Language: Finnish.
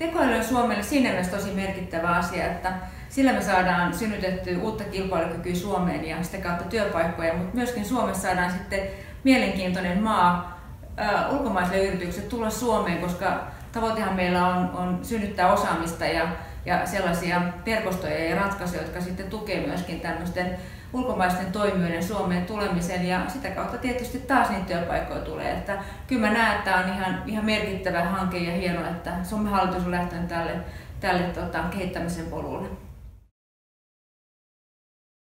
Tekoäly on Suomelle siinä mielessä tosi merkittävä asia, että sillä me saadaan synnytettyä uutta kilpailukykyä Suomeen ja sitä kautta työpaikkoja, mutta myöskin Suomessa saadaan sitten mielenkiintoinen maa ulkomaisille yrityksille tulla Suomeen, koska tavoitehan meillä on, on synnyttää osaamista ja, ja sellaisia verkostoja ja ratkaisuja, jotka sitten tukee myöskin tämmöisten ulkomaisten toimijoiden Suomeen tulemisen ja sitä kautta tietysti taas niitä työpaikkoja tulee. Että kyllä mä näen, että tämä on ihan, ihan merkittävä hanke ja hienoa, että Suomen hallitus on lähtenyt tälle, tälle tota, kehittämisen polulle.